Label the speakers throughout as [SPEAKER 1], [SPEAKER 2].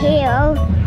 [SPEAKER 1] Here.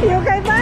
[SPEAKER 1] You okay, bye?